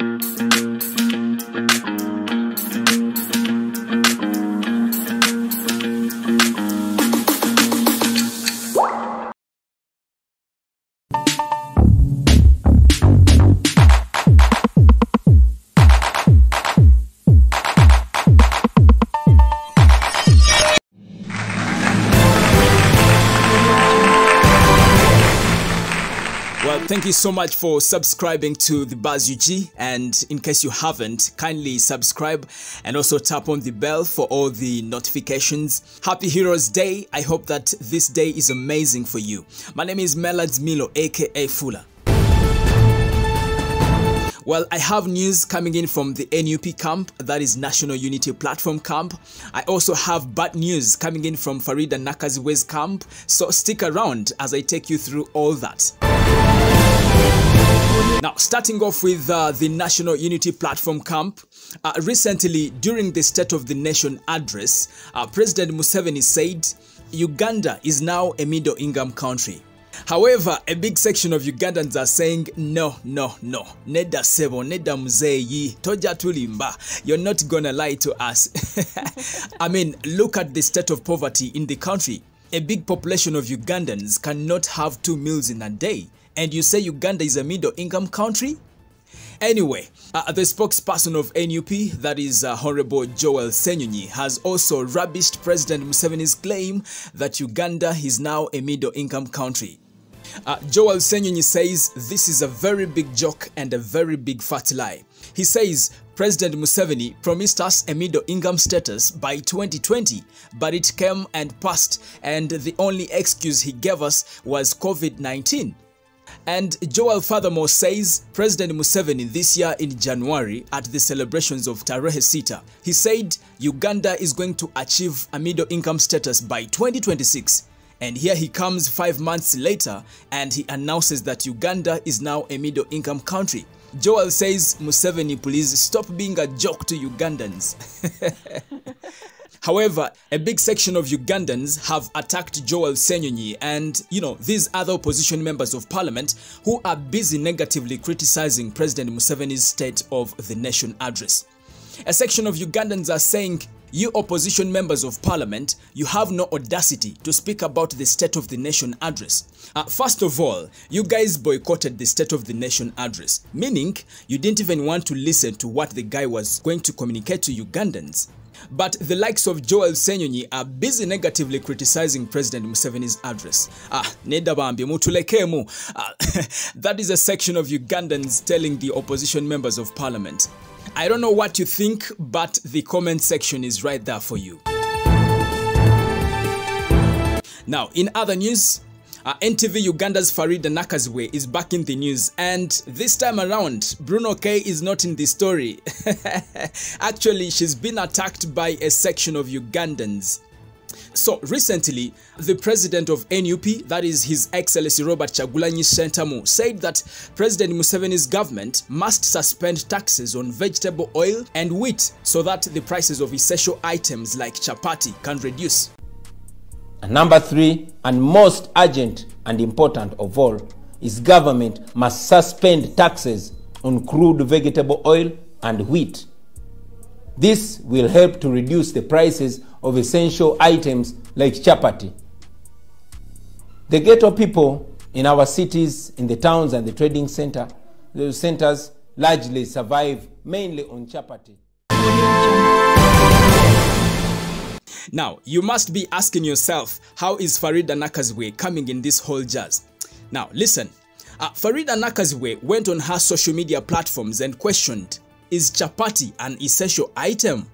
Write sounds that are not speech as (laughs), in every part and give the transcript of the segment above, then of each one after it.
Well, thank you so much for subscribing to the Buzz UG. And in case you haven't, kindly subscribe and also tap on the bell for all the notifications. Happy Heroes Day. I hope that this day is amazing for you. My name is Melads Milo, aka Fula. Well, I have news coming in from the NUP camp, that is National Unity Platform camp. I also have bad news coming in from Faridah Nakazibwe's camp, so stick around as I take you through all that. Now, starting off with uh, the National Unity Platform camp, uh, recently during the State of the Nation address, uh, President Museveni said Uganda is now a middle income country. However, a big section of Ugandans are saying no, no, no. Neda sebo, neda muzeyi, toja tulimba. You're not gonna lie to us. (laughs) I mean, look at the state of poverty in the country. A big population of Ugandans cannot have two meals in a day. And you say Uganda is a middle income country? Anyway, uh, the spokesperson of NUP, that is uh, Honorable Joel Senyonyi, has also rubbished President Museveni's claim that Uganda is now a middle income country. Uh, Joel Senyonyi says this is a very big joke and a very big fat lie. He says President Museveni promised us a middle income status by 2020, but it came and passed, and the only excuse he gave us was COVID 19. And Joel furthermore says President Museveni this year in January at the celebrations of Tarehe Sita, he said Uganda is going to achieve a middle income status by 2026. And here he comes five months later and he announces that Uganda is now a middle income country. Joel says, Museveni, please stop being a joke to Ugandans. (laughs) (laughs) However, a big section of Ugandans have attacked Joel Senyonyi and, you know, these other opposition members of parliament who are busy negatively criticizing President Museveni's State of the Nation address. A section of Ugandans are saying, you opposition members of parliament, you have no audacity to speak about the State of the Nation address. Uh, first of all, you guys boycotted the State of the Nation address, meaning you didn't even want to listen to what the guy was going to communicate to Ugandans. But the likes of Joel Senyonyi are busy negatively criticizing President Museveni's address. Ah, neda bambi mutulekemu. Ah, (laughs) that is a section of Ugandans telling the opposition members of parliament. I don't know what you think, but the comment section is right there for you. Now, in other news, uh, NTV Uganda's Faridah Nakazibwe is back in the news, and this time around, Bruno K is not in the story. (laughs) Actually, she's been attacked by a section of Ugandans. So recently, the president of NUP, that is His Excellency Robert Kyagulanyi Ssentamu, said that President Museveni's government must suspend taxes on vegetable oil and wheat so that the prices of essential items like chapati can reduce. And number three, and most urgent and important of all, is government must suspend taxes on crude vegetable oil and wheat. This will help to reduce the prices of essential items like chapati. The ghetto people in our cities, in the towns and the trading center, the centers largely survive mainly on chapati. Now, you must be asking yourself, how is Faridah Nakazibwe coming in this whole jazz? Now, listen. Uh, Faridah Nakazibwe went on her social media platforms and questioned, is chapati an essential item?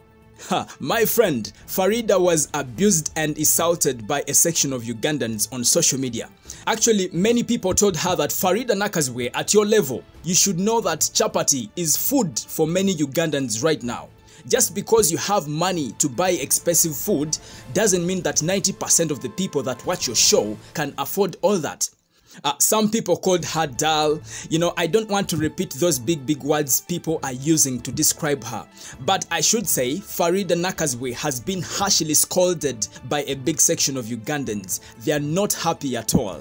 Ha, my friend, Faridah was abused and insulted by a section of Ugandans on social media. Actually, many people told her that Faridah Nakazibwe, at your level, you should know that chapati is food for many Ugandans right now. Just because you have money to buy expensive food doesn't mean that 90% of the people that watch your show can afford all that. Uh, some people called her dull. You know, I don't want to repeat those big, big words people are using to describe her. But I should say, Faridah Nakazibwe has been harshly scolded by a big section of Ugandans. They are not happy at all.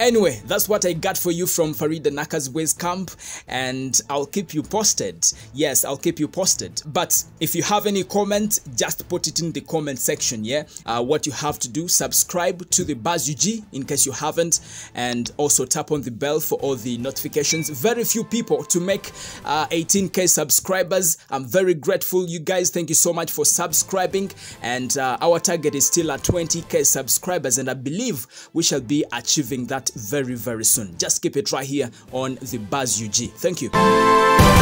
Anyway, that's what I got for you from Faridah Nakazibwe's Camp, and I'll keep you posted. Yes, I'll keep you posted. But if you have any comment, just put it in the comment section. Yeah, uh, what you have to do: subscribe to the Buzz UG in case you haven't, and also tap on the bell for all the notifications. Very few people to make uh, 18k subscribers. I'm very grateful, you guys. Thank you so much for subscribing, and uh, our target is still at 20k subscribers, and I believe we shall be achieving that very very soon. Just keep it right here on the Buzz UG. Thank you.